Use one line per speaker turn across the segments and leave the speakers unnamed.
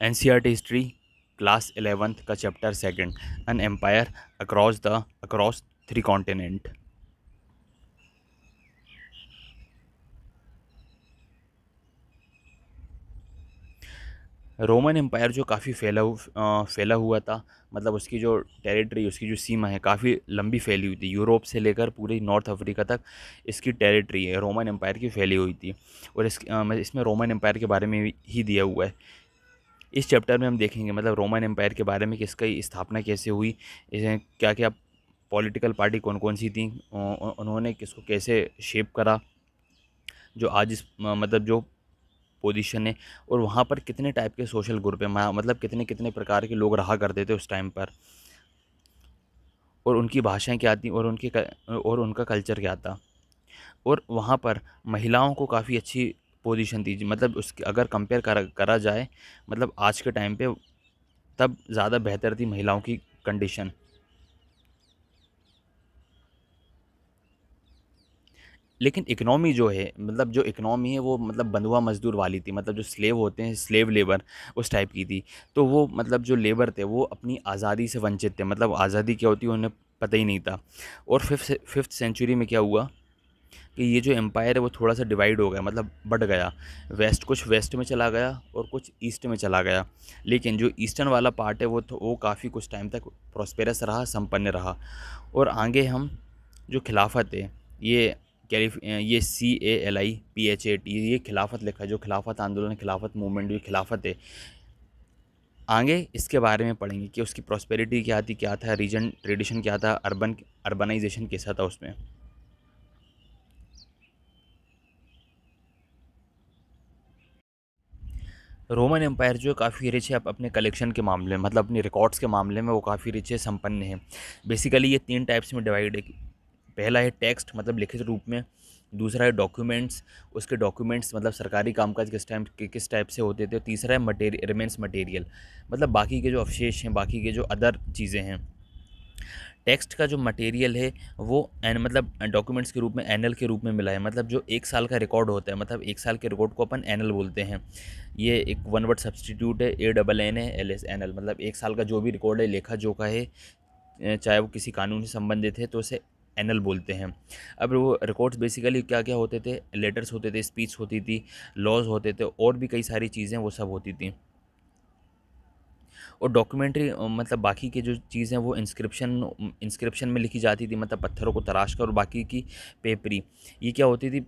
N C R T history class eleventh का chapter second an empire across the across three continent Roman empire जो काफ़ी फैला फैला हुआ था मतलब उसकी जो टेरिटरी उसकी जो सीमा है, काफ़ी लंबी फैली हुई थी। यूरोप से लेकर पूरे नॉर्थ अफ्रीका तक इसकी टेरिटरी है, रोमन एम्पायर की फैली हुई थी। और इस इसमें रोमन एम्पायर के बारे में ही दिया हुआ है। इस चैप्टर में हम देखेंगे मतलब रोमन एम्पायर के बारे में किसकी स्थापना कैसे हुई इसे क्या क्या पॉलिटिकल पार्टी कौन कौन सी थी उन्होंने किसको कैसे शेप करा, जो आज इस मतलब जो पोजीशन है, और वहाँ पर कितने टाइप के सोशल ग्रुप हैं मतलब कितने कितने प्रकार के लोग रहा करते थे उस टाइम पर, और उनकी भाषाएँ क्या थी, और उनके और उनका कल्चर क्या था, और वहाँ पर महिलाओं को काफ़ी अच्छी पोजीशन थी मतलब उसके अगर कंपेयर करा करा जाए मतलब आज के टाइम पे तब ज़्यादा बेहतर थी महिलाओं की कंडीशन लेकिन इकनॉमी जो है मतलब जो इकनॉमी है, वो मतलब बंधुआ मज़दूर वाली थी। मतलब जो स्लेव होते हैं स्लेव लेबर उस टाइप की थी। तो वो मतलब जो लेबर थे, वो अपनी आज़ादी से वंचित थे। मतलब आज़ादी क्या होती है, उन्हें पता ही नहीं था। और फिफ्थ फिफ्थ सेंचुरी में क्या हुआ? कि ये जो एम्पायर है वो थोड़ा सा डिवाइड हो गया मतलब बढ़ गया। वेस्ट कुछ वेस्ट में चला गया और कुछ ईस्ट में चला गया। लेकिन जो ईस्टर्न वाला पार्ट है वो तो वो काफ़ी कुछ टाइम तक प्रॉस्पेरस रहा, संपन्न रहा। और आगे हम जो खिलाफत है, ये कैलिफ ये C A L I P H A T ये खिलाफत लिखा है, जो खिलाफत आंदोलन, खिलाफत मूवमेंट जो खिलाफत है। आगे इसके बारे में पढ़ेंगे कि उसकी प्रॉस्पेरिटी क्या थी, क्या था रीजन ट्रेडिशन क्या था अर्बन अर्बनाइजेशन कैसा था उसमें। रोमन एम्पायर जो है काफ़ी रिच है अपने कलेक्शन के मामले में मतलब अपने रिकॉर्ड्स के मामले में वो काफ़ी रिच है, संपन्न है। बेसिकली ये तीन टाइप्स में डिवाइड है पहला है टेक्स्ट मतलब लिखित रूप में, दूसरा है डॉक्यूमेंट्स उसके डॉक्यूमेंट्स मतलब सरकारी कामकाज किस टाइम किस टाइप से होते थे तीसरा है मटेरियल रिमेंस मटेरियल मतलब बाकी के जो अवशेष हैं, बाकी के जो अदर चीज़ें हैं टेक्स्ट का जो मटेरियल है, वो एन मतलब डॉक्यूमेंट्स के रूप में एनल के रूप में मिला है। मतलब जो एक साल का रिकॉर्ड होता है मतलब एक साल के रिकॉर्ड को अपन एनल बोलते हैं। ये एक वन वर्ड सब्सटीट्यूट है, ए डबल एन है, एल एस एन एल मतलब एक साल का जो भी रिकॉर्ड है, लेखा जोखा है चाहे वो किसी कानून से संबंधित है तो उसे एनल बोलते हैं। अब वो रिकॉर्ड्स बेसिकली क्या क्या होते थे? लेटर्स होते थे, स्पीच होती थी, लॉज होते थे, और भी कई सारी चीज़ें वो सब होती थी। और डॉक्यूमेंट्री मतलब बाकी के जो चीज़ें वो इंस्क्रिप्शन इंस्क्रिप्शन में लिखी जाती थी मतलब पत्थरों को तराश कर और बाकी की पेपरी ये क्या होती थी?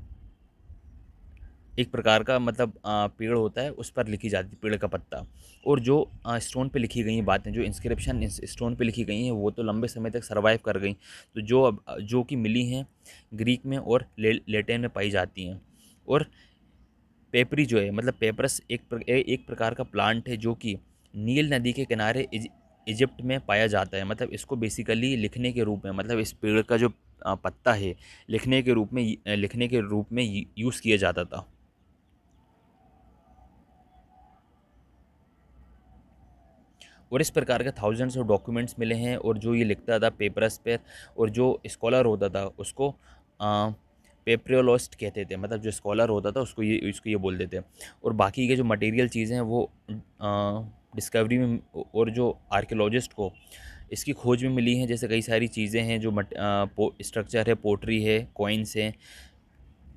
एक प्रकार का मतलब पेड़ होता है उस पर लिखी जाती है पेड़ का पत्ता। और जो स्टोन पे लिखी गई बातें जो इंस्क्रिप्शन स्टोन पे लिखी गई हैं वो तो लंबे समय तक सर्वाइव कर गई। तो जो अब जो कि मिली हैं ग्रीक में और ले, लेटेन में पाई जाती हैं। और पेपरी जो है मतलब पेपरस एक प्र, एक प्रकार का प्लांट है जो कि नील नदी के किनारे इजिप्ट में पाया जाता है। मतलब इसको बेसिकली लिखने के रूप में मतलब इस पेड़ का जो पत्ता है, लिखने के रूप में लिखने के रूप में यूज़ किया जाता था। और इस प्रकार के थाउजेंड्स ऑफ़ डॉक्यूमेंट्स मिले हैं, और जो ये लिखता था पेपरस पर और जो स्कॉलर होता था, उसको पेप्रियोलॉस्ट कहते थे। मतलब जो स्कॉलर होता था, उसको ये उसको ये बोलते थे। और बाकी के जो मटेरियल चीज़ें हैं, वो डिस्कवरी में और जो आर्कियोलॉजिस्ट को इसकी खोज में मिली हैं, जैसे कई सारी चीज़ें हैं जो स्ट्रक्चर है पोट्री है कॉइन्स हैं,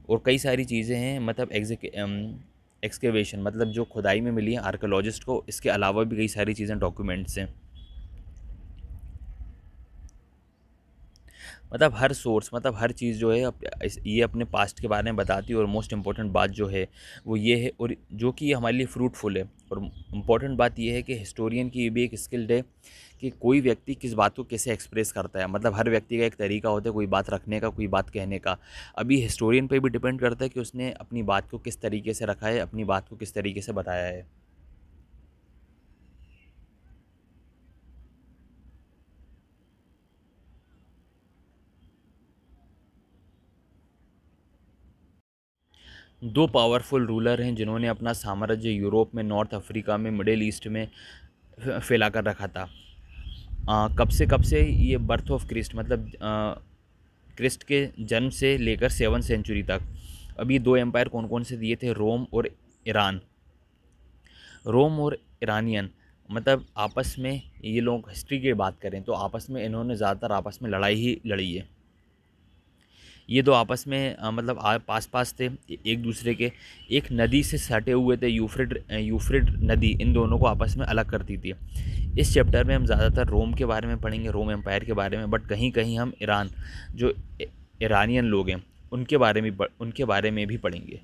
और कई सारी चीज़ें हैं मतलब एक्सकेवेशन मतलब जो खुदाई में मिली है आर्कोलॉजिस्ट को, इसके अलावा भी कई सारी चीज़ें डॉक्यूमेंट्स हैं। मतलब हर सोर्स मतलब हर चीज़ जो है ये अपने पास्ट के बारे में बताती है और मोस्ट इंपॉर्टेंट बात जो है, वो ये है और जो कि हमारे लिए फ्रूटफुल है। और इंपॉर्टेंट बात ये है कि हिस्टोरियन की भी एक स्किल्ड है कि कोई व्यक्ति किस बात को कैसे एक्सप्रेस करता है। मतलब हर व्यक्ति का एक तरीका होता है, कोई बात रखने का, कोई बात कहने का। अभी हिस्टोरियन पे भी डिपेंड करता है कि उसने अपनी बात को किस तरीके से रखा है, अपनी बात को किस तरीके से बताया है। दो पावरफुल रूलर हैं जिन्होंने अपना साम्राज्य यूरोप में नॉर्थ अफ्रीका में मिडिल ईस्ट में फैला कर रखा था। आ, कब से कब से ये बर्थ ऑफ़ क्रिस्ट मतलब क्रिस्ट के जन्म से लेकर सेवन सेंचुरी तक अभी दो एम्पायर कौन कौन से दिए थे? रोम और ईरान। रोम और ईरानियन मतलब आपस में ये लोग हिस्ट्री की बात करें तो आपस में इन्होंने ज़्यादातर आपस में लड़ाई ही लड़ी है। ये दो आपस में आ, मतलब आ, पास पास थे एक दूसरे के। एक नदी से सटे हुए थे यूफ्रिड यूफ्रिड नदी इन दोनों को आपस में अलग करती थी। इस चैप्टर में हम ज़्यादातर रोम के बारे में पढ़ेंगे रोम एम्पायर के बारे में बट कहीं कहीं हम ईरान जो ईरानियन लोग हैं उनके बारे में उनके बारे में भी पढ़ेंगे।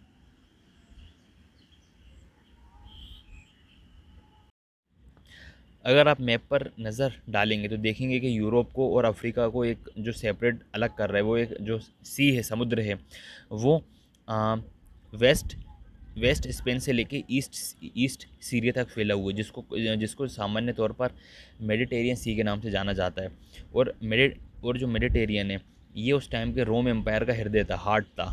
अगर आप मैप पर नज़र डालेंगे तो देखेंगे कि यूरोप को और अफ्रीका को एक जो सेपरेट अलग कर रहा है वो एक जो सी है समुद्र है वो आ, वेस्ट वेस्ट स्पेन से लेके ईस्ट ईस्ट सीरिया तक फैला हुआ है जिसको जिसको सामान्य तौर पर मेडिटेरियन सी के नाम से जाना जाता है। और मेडिट और जो मेडिटेरियन है ये उस टाइम के रोम एम्पायर का हृदय था हार्ट था।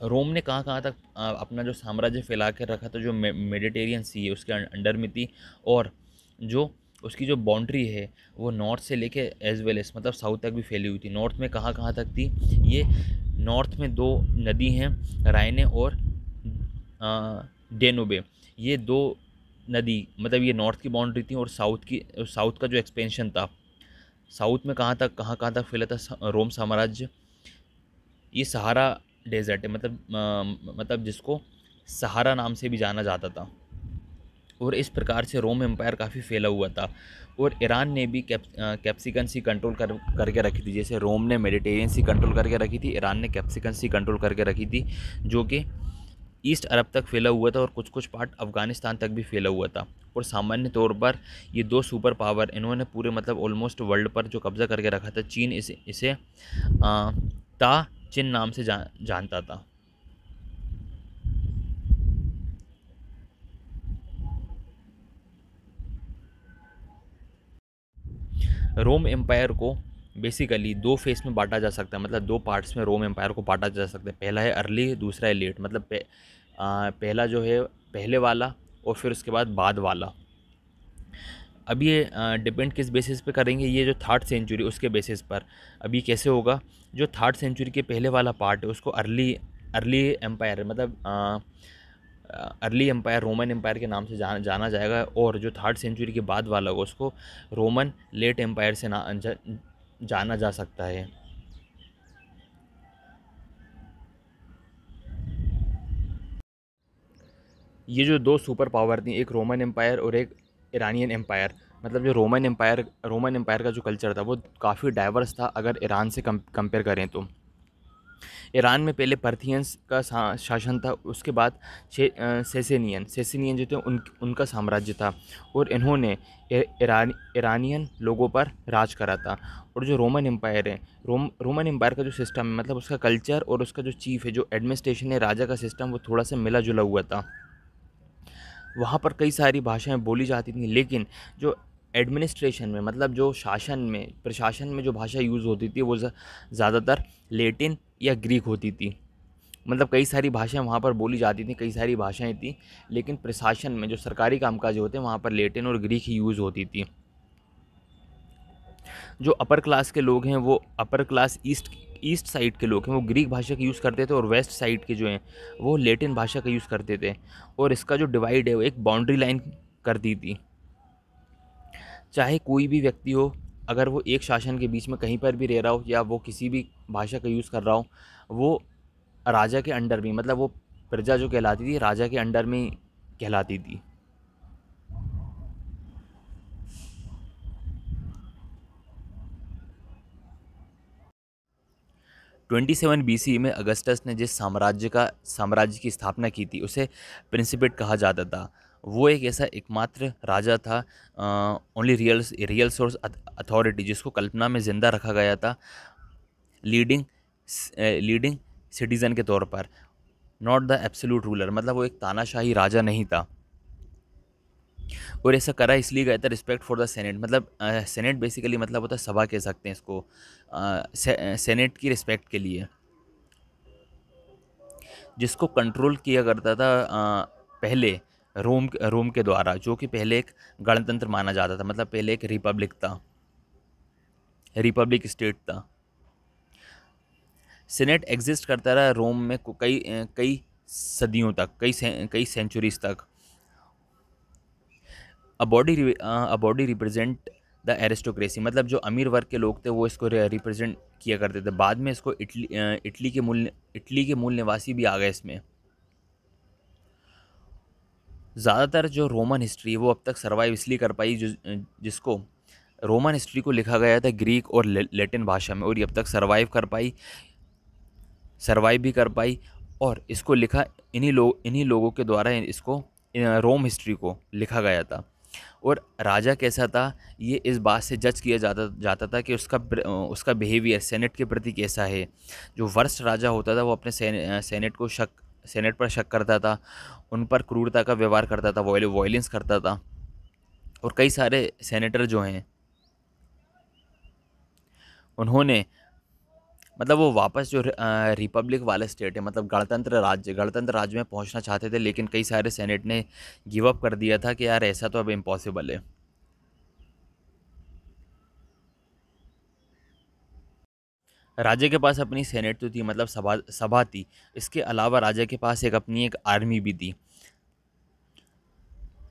रोम ने कहाँ कहाँ तक अपना जो साम्राज्य फैला कर रखा था, जो मेडिटेरियन सी है, उसके अंडर में थी और जो उसकी जो बाउंड्री है, वो नॉर्थ से लेके एज वेल एस मतलब साउथ तक भी फैली हुई थी। नॉर्थ में कहाँ कहाँ तक थी, ये नॉर्थ में दो नदी हैं, रायने और डेनोबे। ये दो नदी मतलब ये नॉर्थ की बाउंड्री थी और साउथ की, साउथ का जो एक्सपेंशन था। साउथ में कहाँ तक, कहाँ कहाँ तक फैला था रोम साम्राज्य, ये सहारा डेजर्ट है। मतलब मतलब जिसको सहारा नाम से भी जाना जाता था। और इस प्रकार से रोम एम्पायर काफ़ी फैला हुआ था। और ईरान ने भी कैप कैप्सिकन सी कंट्रोल कर करके रखी थी। जैसे रोम ने मेडिटेरियन सी कंट्रोल करके रखी थी ईरान ने कैप्सिकन सी कंट्रोल करके रखी थी जो कि ईस्ट अरब तक फैला हुआ था और कुछ कुछ पार्ट अफ़गानिस्तान तक भी फैला हुआ था। और सामान्य तौर पर ये दो सुपर पावर इन्होंने पूरे मतलब ऑलमोस्ट वर्ल्ड पर जो कब्ज़ा करके रखा था चीन इसे इसे आ, ता चिन नाम से जा, जानता था। रोम एम्पायर को बेसिकली दो फेस में बांटा जा सकता है मतलब दो पार्ट्स में रोम एम्पायर को बांटा जा सकता है। पहला है अर्ली दूसरा है लेट मतलब पे, आ, पहला जो है पहले वाला और फिर उसके बाद बाद वाला। अब ये डिपेंड किस बेसिस पे करेंगे? ये जो थर्ड सेंचुरी उसके बेसिस पर। अभी कैसे होगा? जो थर्ड सेंचुरी के पहले वाला पार्ट है उसको अर्ली अर्ली एम्पायर मतलब आ, अर्ली एम्पायर रोमन एम्पायर के नाम से जाना जाना जाएगा। और जो थर्ड सेंचुरी के बाद वाला होगा उसको रोमन लेट एम्पायर से ना जा, जाना जा सकता है। ये जो दो सुपर पावर थी एक रोमन एम्पायर और एक ईरानियन एम्पायर मतलब जो रोमन एम्पायर रोमन एम्पायर का जो कल्चर था, वो काफ़ी डाइवर्स था अगर ईरान से कंपेयर करें तो। ईरान में पहले पर्थियंस का शासन था, उसके बाद सेसेनियन सेसेनियन जो थे, उन, उनका साम्राज्य था और इन्होंने ईरान ईरानियन लोगों पर राज करा था। और जो रोमन एम्पायर है रोम रोमन एम्पायर का जो सिस्टम है मतलब उसका कल्चर और उसका जो चीफ है, जो एडमिनिस्ट्रेशन है, राजा का सिस्टम वो थोड़ा सा मिला जुला हुआ था। वहाँ पर कई सारी भाषाएँ बोली जाती थी, लेकिन जो एडमिनिस्ट्रेशन में मतलब जो शासन में, प्रशासन में जो भाषा यूज़ होती थी, वो ज़्यादातर लेटिन या ग्रीक होती थी। मतलब कई सारी भाषाएँ वहाँ पर बोली जाती थी, कई सारी भाषाएँ थी, लेकिन प्रशासन में जो सरकारी कामकाज होते हैं वहाँ पर लेटिन और ग्रीक ही यूज़ होती थी। जो अपर क्लास के लोग हैं, वो upper class east east side के लोग हैं, वो ग्रीक भाषा का यूज़ करते थे और वेस्ट साइड के जो हैं, वो लेटिन भाषा का यूज़ करते थे। और इसका जो डिवाइड है, वो एक बाउंड्री लाइन कर दी थी। चाहे कोई भी व्यक्ति हो, अगर वो एक शासन के बीच में कहीं पर भी रह रहा हो या वो किसी भी भाषा का यूज़ कर रहा हो, वो राजा के अंडर में मतलब वो प्रजा जो कहलाती थी, राजा के अंडर में कहलाती थी। ट्वेंटी सेवन बी में अगस्टस ने जिस साम्राज्य का, साम्राज्य की स्थापना की थी, उसे प्रिंसिपेट कहा जाता था। वो एक ऐसा एकमात्र राजा था only real real source authority जिसको कल्पना में ज़िंदा रखा गया था लीडिंग लीडिंग सिटीज़न के तौर पर नॉट द एब्सोल्यूट रूलर मतलब वो एक तानाशाही राजा नहीं था। और ऐसा करा इसलिए गया था रिस्पेक्ट फॉर द सेनेट मतलब सेनेट बेसिकली मतलब होता है सभा कह सकते हैं इसको सेनेट की रिस्पेक्ट के लिए। जिसको कंट्रोल किया करता था आ, पहले रोम रोम के द्वारा जो कि पहले एक गणतंत्र माना जाता था मतलब पहले एक रिपब्लिक था रिपब्लिक स्टेट था। सेनेट एग्जिस्ट करता रहा रोम में कई कई सदियों तक कई से, कई सेंचुरीज तक। A body a body represent the aristocracy मतलब जो अमीर वर्ग के लोग थे वो इसको रिप्रेजेंट किया करते थे। बाद में इसको इटली इटली के मूल इटली के मूल निवासी भी आ गए इसमें। ज़्यादातर जो रोमन हिस्ट्री है, वो अब तक सर्वाइव इसलिए कर पाई जो जिसको रोमन हिस्ट्री को लिखा गया था ग्रीक और लेटिन भाषा में और ये अब तक सर्वाइव कर पाई सर्वाइव भी कर पाई और इसको लिखा इन्हीं लोग इन्हीं लोगों के द्वारा इसको रोम हिस्ट्री को लिखा गया था। और राजा कैसा था, ये इस बात से जज किया जाता जाता था कि उसका उसका बिहेवियर सेनेट के प्रति कैसा है। जो वर्स्ट राजा होता था, वो अपने सेनेट को शक सेनेट पर शक करता था, उन पर क्रूरता का व्यवहार करता था वॉयलेंस करता था। और कई सारे सेनेटर जो हैं, उन्होंने मतलब वो वापस जो रिपब्लिक वाले स्टेट है मतलब गणतंत्र राज्य गणतंत्र राज्य में पहुँचना चाहते थे, लेकिन कई सारे सेनेट ने गिव अप कर दिया था कि यार ऐसा तो अब इम्पॉसिबल है। राजा के पास अपनी सेनेट तो थी मतलब सभा सभा थी। इसके अलावा राजा के पास एक अपनी एक आर्मी भी थी।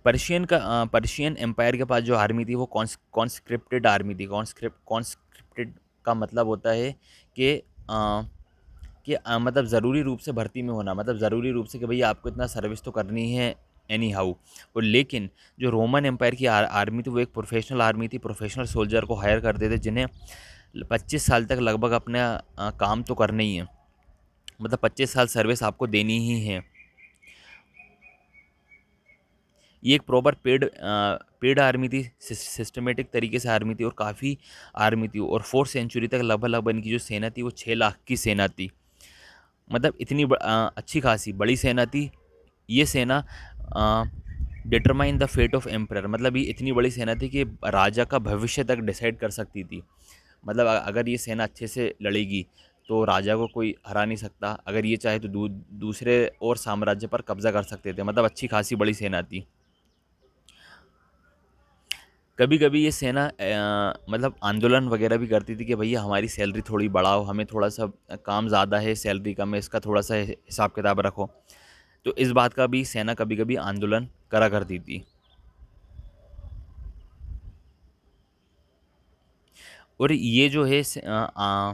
पर्शियन का पर्शियन एम्पायर के पास जो आर्मी थी वो कॉन्स्क्रिप्टेड आर्मी थी। कॉन्स्क्रिप्ट कॉन्स्क्रिप्टेड का मतलब होता है कि कि मतलब ज़रूरी रूप से भर्ती में होना। मतलब ज़रूरी रूप से कि भैया आपको इतना सर्विस तो करनी है एनी हाउ और लेकिन जो रोमन एम्पायर की आर, आर्मी थी वो एक प्रोफेशनल आर्मी थी। प्रोफेशनल सोल्जर को हायर करते थे जिन्हें पच्चीस साल तक लगभग अपना काम तो करना ही है। मतलब पच्चीस साल सर्विस आपको देनी ही है। ये एक प्रॉपर पेड पेड आर्मी थी सिस्टमेटिक तरीके से आर्मी थी और काफ़ी आर्मी थी और फोर्थ सेंचुरी तक लगभग लगभग इनकी जो सेना थी वो छः लाख की सेना थी। मतलब इतनी अच्छी खासी बड़ी सेना थी। ये सेना determine the fate of empire मतलब ये इतनी बड़ी सेना थी कि राजा का भविष्य तक डिसाइड कर सकती थी। मतलब अगर ये सेना अच्छे से लड़ेगी तो राजा को कोई हरा नहीं सकता। अगर ये चाहे तो दू, दूसरे और साम्राज्य पर कब्जा कर सकते थे। मतलब अच्छी खासी बड़ी सेना थी। कभी कभी ये सेना आ, मतलब आंदोलन वगैरह भी करती थी कि भैया हमारी सैलरी थोड़ी बढ़ाओ हमें थोड़ा सा काम ज़्यादा है सैलरी कम है इसका थोड़ा सा हिसाब किताब रखो। तो इस बात का भी सेना कभी कभी आंदोलन करा करती थी। और ये जो है आ,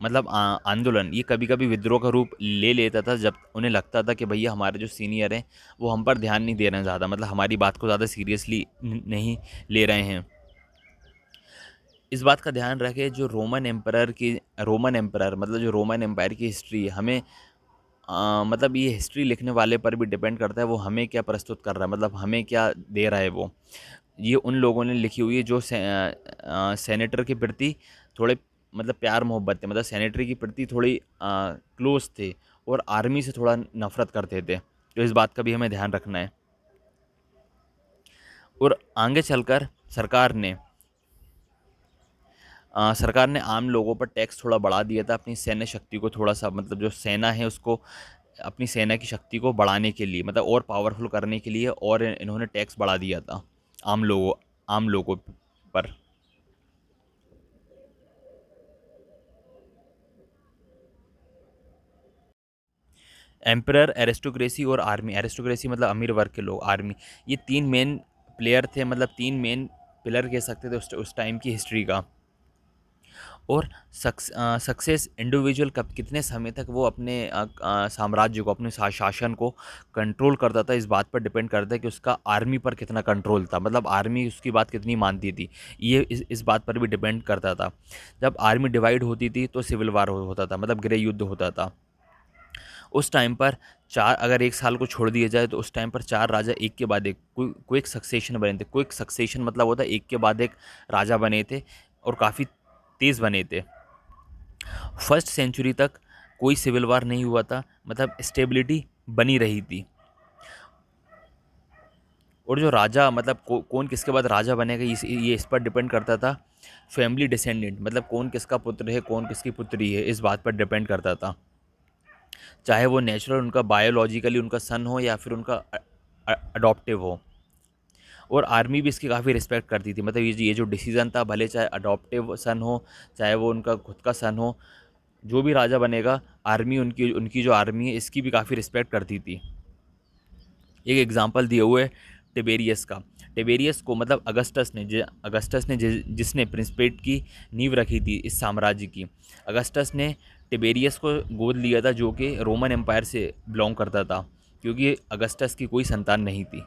मतलब आंदोलन ये कभी कभी विद्रोह का रूप ले लेता था जब उन्हें लगता था कि भैया हमारे जो सीनियर हैं वो हम पर ध्यान नहीं दे रहे हैं ज़्यादा मतलब हमारी बात को ज़्यादा सीरियसली नहीं ले रहे हैं। इस बात का ध्यान रखें जो रोमन एम्पर की रोमन एम्पर मतलब जो रोमन एम्पायर की हिस्ट्री हमें आ, मतलब ये हिस्ट्री लिखने वाले पर भी डिपेंड करता है वो हमें क्या प्रस्तुत कर रहा है मतलब हमें क्या दे रहा है वो। ये उन लोगों ने लिखी हुई है जो से, आ, आ, सेनेटर के प्रति थोड़े मतलब प्यार मोहब्बत थे मतलब सैनिटरी के प्रति थोड़ी क्लोज थे और आर्मी से थोड़ा नफ़रत करते थे तो इस बात का भी हमें ध्यान रखना है। और आगे चलकर सरकार ने आ, सरकार ने आम लोगों पर टैक्स थोड़ा बढ़ा दिया था अपनी सैन्य शक्ति को थोड़ा सा मतलब जो सेना है उसको अपनी सेना की शक्ति को बढ़ाने के लिए मतलब और पावरफुल करने के लिए और इन्होंने टैक्स बढ़ा दिया था। आम लोगों आम लोगों पर। एम्पर एरिस्टोक्रेसी और आर्मी एरिस्टोक्रेसी मतलब अमीर वर्ग के लोग आर्मी ये तीन मेन प्लेयर थे मतलब तीन मेन पिलर कह सकते थे उस टाइम की हिस्ट्री का। और सक्सेस इंडिविजुअल कब कितने समय तक वो अपने साम्राज्य को अपने शासन को कंट्रोल करता था इस बात पर डिपेंड करता है कि उसका आर्मी पर कितना कंट्रोल था। मतलब आर्मी उसकी बात कितनी मानती थी ये इस इस बात पर भी डिपेंड करता था। जब आर्मी डिवाइड होती थी तो सिविल वार हो, होता था मतलब गृह युद्ध होता था। उस टाइम पर चार अगर एक साल को छोड़ दिया जाए तो उस टाइम पर चार राजा एक के बाद एक क्विक सक्सेशन बने थे। क्विक सक्सेशन मतलब होता है एक के बाद एक राजा बने थे और काफ़ी तेज़ बने थे। फ़र्स्ट सेंचुरी तक कोई सिविल वार नहीं हुआ था मतलब स्टेबिलिटी बनी रही थी। और जो राजा मतलब कौन किसके बाद राजा बनेगा, इस, ये इस पर डिपेंड करता था। फैमिली डिसेंडेंट मतलब कौन किसका पुत्र है, कौन किसकी पुत्री है, इस बात पर डिपेंड करता था। चाहे वो नेचुरल उनका बायोलॉजिकली उनका सन हो या फिर उनका अडॉप्टिव हो। और आर्मी भी इसकी काफ़ी रिस्पेक्ट करती थी। मतलब ये ये जो डिसीज़न था, भले चाहे अडोप्टिव सन हो, चाहे वो उनका खुद का सन हो, जो भी राजा बनेगा, आर्मी उनकी उनकी जो आर्मी है, इसकी भी काफ़ी रिस्पेक्ट करती थी। एक एग्ज़ाम्पल दिए हुए टिबेरियस का। टिबेरियस को मतलब अगस्टस ने अगस्टस ने जिसने प्रिंसपेट की नींव रखी थी इस साम्राज्य की अगस्टस ने टिबेरियस को गोद लिया था, जो कि रोमन एम्पायर से बिलोंग करता था, क्योंकि अगस्टस की कोई संतान नहीं थी।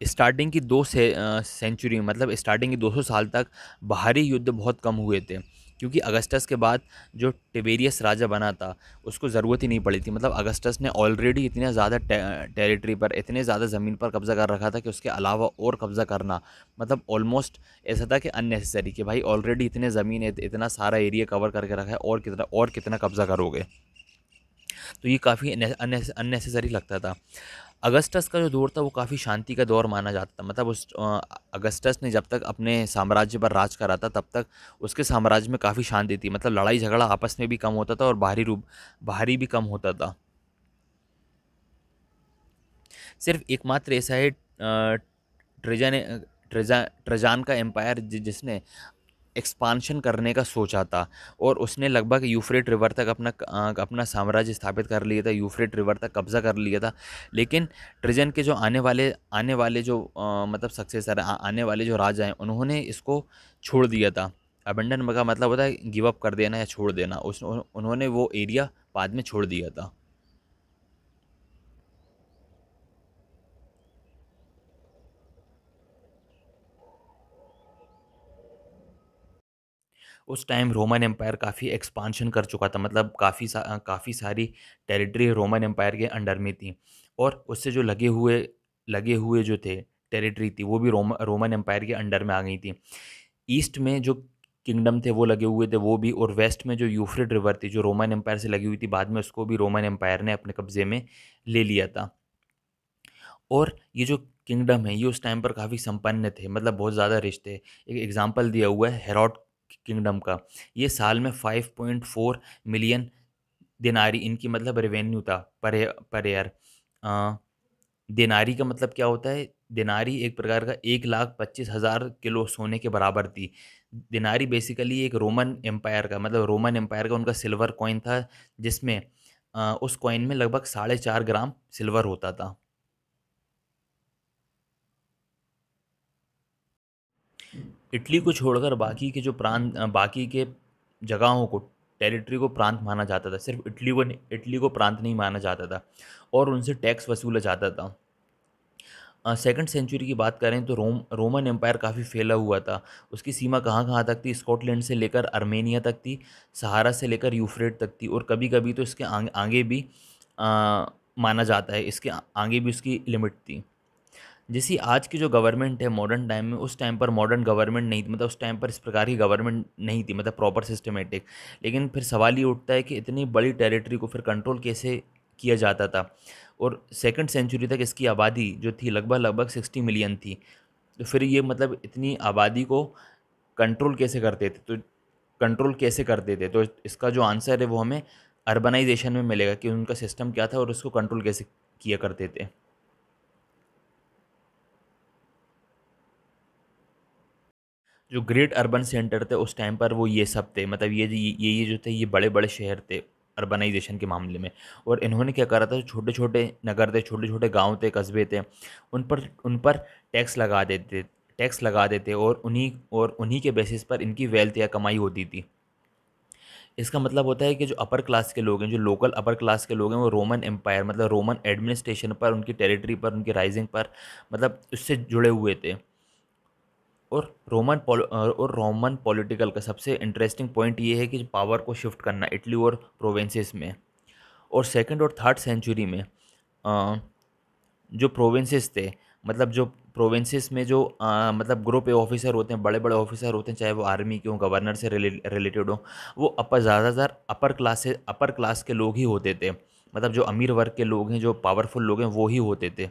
स्टार्टिंग की दो से सेंचुरी मतलब स्टार्टिंग की 200 साल तक बाहरी युद्ध बहुत कम हुए थे। क्योंकि अगस्टस के बाद जो टिबेरियस राजा बना था, उसको ज़रूरत ही नहीं पड़ी थी। मतलब अगस्टस ने ऑलरेडी इतने ज़्यादा टेरिटरी पर, इतने ज़्यादा ज़मीन पर कब्ज़ा कर रखा था कि उसके अलावा और कब्ज़ा करना मतलब ऑलमोस्ट ऐसा था कि अननेसेसरी कि भाई ऑलरेडी इतने ज़मीन इतना सारा एरिया कवर करके रखा है, और कितना और कितना कब्ज़ा करोगे। तो ये काफ़ी अननेसेसरी लगता था। अगस्टस का जो दौर था, वो काफ़ी शांति का दौर माना जाता था। मतलब उस अगस्टस ने जब तक अपने साम्राज्य पर राज करा था, तब तक उसके साम्राज्य में काफ़ी शांति थी। मतलब लड़ाई झगड़ा आपस में भी कम होता था और बाहरी रूप, बाहरी भी कम होता था। सिर्फ़ एकमात्र ऐसा है ट्रेजा ने, ट्रेजा, ट्रजान का एम्पायर जिसने एक्सपांशन करने का सोचा था और उसने लगभग यूफ्रेट रिवर तक अपना अपना साम्राज्य स्थापित कर लिया था यूफ्रेट रिवर तक कब्ज़ा कर लिया था। लेकिन ट्रिजन के जो आने वाले आने वाले जो आ, मतलब सक्सेसर आने वाले जो राजा हैं उन्होंने इसको छोड़ दिया था। अबंडन का मतलब होता है गिव अप कर देना या छोड़ देना। उस उन्होंने वो एरिया बाद में छोड़ दिया था। उस टाइम रोमन एम्पायर काफ़ी एक्सपांशन कर चुका था मतलब काफ़ी सा, काफ़ी सारी टेरिटरी रोमन एम्पायर के अंडर में थी और उससे जो लगे हुए लगे हुए जो थे टेरिटरी थी, वो भी रोम रोमन एम्पायर के अंडर में आ गई थी। ईस्ट में जो किंगडम थे, वो लगे हुए थे, वो भी और वेस्ट में जो यूफ्रेड रिवर थी, जो रोमन एम्पायर से लगी हुई थी, बाद में उसको भी रोमन एम्पायर ने अपने कब्ज़े में ले लिया था। और ये जो किंगडम है, ये उस टाइम पर काफ़ी संपन्न थे मतलब बहुत ज़्यादा रिश्ते एक एग्जांपल दिया हुआ है हेरोड किंगडम का। ये साल में 5.4 मिलियन दिनारी इनकी मतलब रेवेन्यू था पर पर ईयर दिनारी का मतलब क्या होता है? दिनारी एक प्रकार का एक लाख पच्चीस हज़ार किलो सोने के बराबर थी। दिनारी बेसिकली एक रोमन एम्पायर का मतलब रोमन एम्पायर का उनका सिल्वर कॉइन था, जिसमें उस कॉइन में लगभग साढ़े चार ग्राम सिल्वर होता था। इटली को छोड़कर बाकी के जो प्रांत बाकी के जगहों को टेरिटरी को प्रांत माना जाता था। सिर्फ़ इटली को इटली को प्रांत नहीं माना जाता था और उनसे टैक्स वसूला जाता था। सेकंड सेंचुरी की बात करें तो रोम रोमन एम्पायर काफ़ी फैला हुआ था। उसकी सीमा कहाँ कहाँ तक थी? स्कॉटलैंड से लेकर अर्मेनिया तक थी सहारा से लेकर यूफ्रेट तक थी और कभी कभी तो इसके आगे, आगे भी आ, माना जाता है। इसके आगे भी उसकी लिमिट थी। जैसी आज की जो गवर्नमेंट है मॉडर्न टाइम में, उस टाइम पर मॉडर्न गवर्नमेंट नहीं थी मतलब उस टाइम पर इस प्रकार की गवर्नमेंट नहीं थी मतलब प्रॉपर सिस्टमेटिक लेकिन फिर सवाल ये उठता है कि इतनी बड़ी टेरिटरी को फिर कंट्रोल कैसे किया जाता था? और सेकेंड सेंचुरी तक इसकी आबादी जो थी, लगभग लगभग सिक्सटी मिलियन थी। तो फिर ये मतलब इतनी आबादी को कंट्रोल कैसे करते थे? तो कंट्रोल कैसे करते थे? तो इसका जो आंसर है, वो हमें अर्बनाइजेशन में मिलेगा कि उनका सिस्टम क्या था और उसको कंट्रोल कैसे किया करते थे। जो ग्रेट अर्बन सेंटर थे उस टाइम पर वो ये सब थे। मतलब ये ये ये जो थे, ये बड़े बड़े शहर थे अर्बनाइजेशन के मामले में। और इन्होंने क्या करा था छोटे छोटे नगर थे छोटे छोटे गाँव थे, कस्बे थे, उन पर उन पर टैक्स लगा देते टैक्स लगा देते और उन्हीं और उन्हीं के बेसिस पर इनकी वेल्थ या कमाई होती थी। इसका मतलब होता है कि जो अपर क्लास के लोग हैं, जो लोकल अपर क्लास के लोग हैं, वो रोमन एम्पायर मतलब रोमन एडमिनिस्ट्रेशन पर, उनकी टेरिटरी पर, उनकी राइजिंग पर मतलब उससे जुड़े हुए थे। और रोमन और रोमन पॉलिटिकल का सबसे इंटरेस्टिंग पॉइंट ये है कि पावर को शिफ्ट करना इटली और प्रोविंसेस में। और सेकंड और थर्ड सेंचुरी में जो प्रोविंसेस थे मतलब जो प्रोविंसेस में जो आ, मतलब ग्रुप ए ऑफिसर होते हैं बड़े बड़े ऑफिसर होते हैं चाहे वो आर्मी के हों गवर्नर से रिलेटेड हों वो अपर ज़्यादातर अपर क्लास से अपर क्लास के लोग ही होते थे। मतलब जो अमीर वर्ग के लोग हैं जो पावरफुल लोग हैं वो ही होते थे।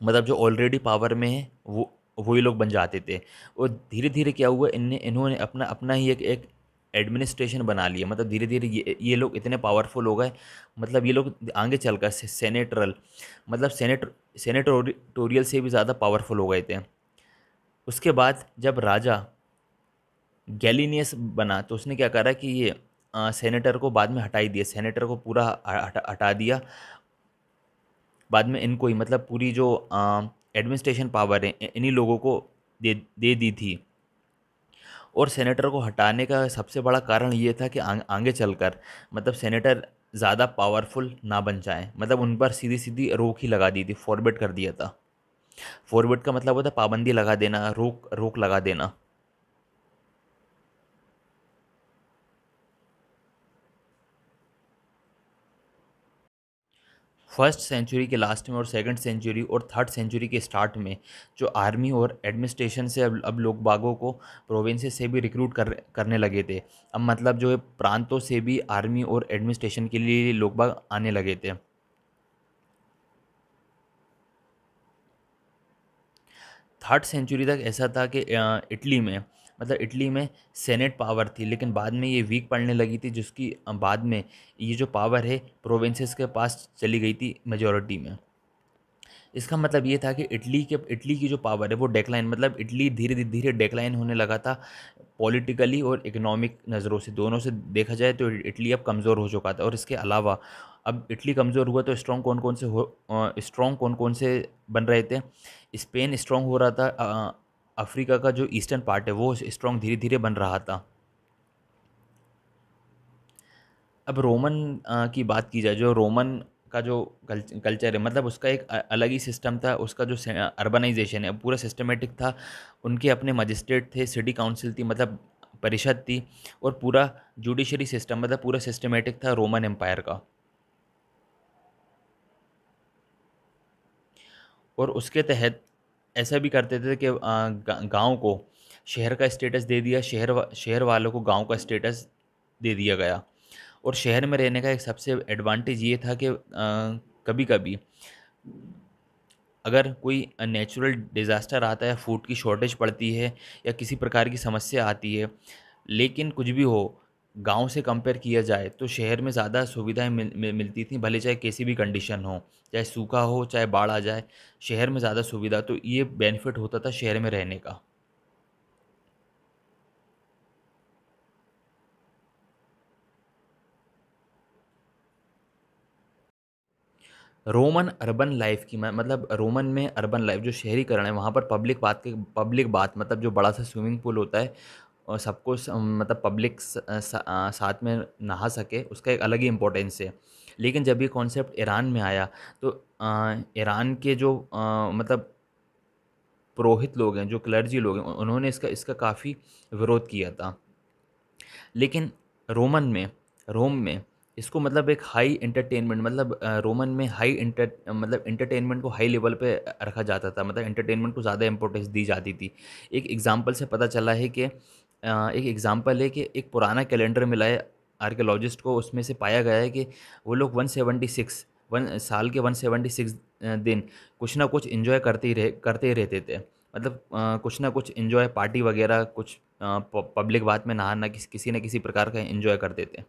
मतलब जो ऑलरेडी पावर में है वो वही लोग बन जाते थे। और धीरे धीरे क्या हुआ इनने इन्होंने अपना अपना ही एक एक एडमिनिस्ट्रेशन बना लिया। मतलब धीरे धीरे ये ये लोग इतने पावरफुल हो गए। मतलब ये लोग आगे चलकर सेनेटरल मतलब सेनेट सेनेटोरियल से भी ज़्यादा पावरफुल हो गए थे। उसके बाद जब राजा गैलिनियस बना तो उसने क्या करा कि ये सेनेटर को बाद में हटाई दिया। सेनेटर को पूरा हटा, हटा दिया। बाद में इनको ही मतलब पूरी जो एडमिनिस्ट्रेशन पावर है इन्हीं लोगों को दे दे दी थी। और सेनेटर को हटाने का सबसे बड़ा कारण ये था कि आ, आगे चलकर मतलब सेनेटर ज़्यादा पावरफुल ना बन जाए। मतलब उन पर सीधी सीधी रोक ही लगा दी थी फॉरवर्ड कर दिया था। फॉरवर्ड का मतलब होता है पाबंदी लगा देना रोक रोक लगा देना। फ़र्स्ट सेंचुरी के लास्ट में और सेकंड सेंचुरी और थर्ड सेंचुरी के स्टार्ट में जो आर्मी और एडमिनिस्ट्रेशन से अब अब लोग बागों को प्रोविंसेस से भी रिक्रूट कर, करने लगे थे। अब मतलब जो है प्रांतों से भी आर्मी और एडमिनिस्ट्रेशन के लिए लोग बाग आने लगे थे। थर्ड सेंचुरी तक ऐसा था कि इटली में मतलब इटली में सेनेट पावर थी, लेकिन बाद में ये वीक पड़ने लगी थी, जिसकी बाद में ये जो पावर है, प्रोविंसेस के पास चली गई थी मेजोरिटी में। इसका मतलब ये था कि इटली के, इटली की जो पावर है, वो डेक्लाइन मतलब इटली धीरे धीरे धीरे डेक्लाइन होने लगा था पॉलिटिकली और इकोनॉमिक नज़रों से। दोनों से देखा जाए तो इटली अब कमज़ोर हो चुका था। और इसके अलावा, अब इटली कमज़ोर हुआ तो स्ट्रॉन्ग कौन कौन से हो स्ट्रॉन्ग कौन कौन से बन रहे थे? स्पेन स्ट्रॉन्ग हो रहा था अफ्रीका का जो ईस्टर्न पार्ट है, वो स्ट्रॉन्ग धीरे धीरे बन रहा था। अब रोमन की बात की जाए, जो रोमन का जो कल्चर है मतलब उसका एक अलग ही सिस्टम था, उसका जो अर्बनाइजेशन है पूरा सिस्टमेटिक था। उनके अपने मजिस्ट्रेट थे सिटी काउंसिल थी मतलब परिषद थी, और पूरा जुडिशरी सिस्टम मतलब पूरा सिस्टमेटिक था रोमन एम्पायर का। और उसके तहत ऐसा भी करते थे कि गाँव को शहर का स्टेटस दे दिया शहर वा, शहर वालों को गाँव का स्टेटस दे दिया गया। और शहर में रहने का एक सबसे एडवांटेज ये था कि कभी कभी अगर कोई नेचुरल डिज़ास्टर आता है फ़ूड की शॉर्टेज पड़ती है या किसी प्रकार की समस्या आती है लेकिन कुछ भी हो गाँव से कंपेयर किया जाए तो शहर में ज़्यादा सुविधाएँ मिल, मिलती थी भले चाहे कैसी भी कंडीशन हो चाहे सूखा हो चाहे बाढ़ आ जाए शहर में ज़्यादा सुविधा तो ये बेनिफिट होता था शहर में रहने का। रोमन अर्बन लाइफ की मतलब रोमन में अर्बन लाइफ जो शहरीकरण है वहाँ पर पब्लिक बात के पब्लिक बात मतलब जो बड़ा सा स्विमिंग पूल होता है और सबको मतलब पब्लिक साथ में नहा सके उसका एक अलग ही इम्पोर्टेंस है। लेकिन जब ये कॉन्सेप्ट ईरान में आया तो ईरान के जो आ, मतलब पुरोहित लोग हैं जो क्लर्जी लोग हैं उन्होंने इसका इसका काफ़ी विरोध किया था। लेकिन रोमन में रोम में इसको मतलब एक हाई इंटरटेनमेंट मतलब रोमन में हाई इंटर मतलब इंटरटेनमेंट को हाई लेवल पे रखा जाता था मतलब इंटरटेनमेंट को ज़्यादा इंपॉर्टेंस दी जाती थी। एक एग्जांपल से पता चला है कि एक एग्ज़ाम्पल है कि एक पुराना कैलेंडर मिला है आर्कियोलॉजिस्ट को उसमें से पाया गया है कि वो लोग 176 वन साल के 176 दिन कुछ ना कुछ इन्जॉय करते ही रह करते ही रहते थे। मतलब कुछ ना कुछ इन्जॉय पार्टी वगैरह कुछ पब्लिक बात में नहाना किस, किसी न किसी प्रकार का इन्जॉय करते थे।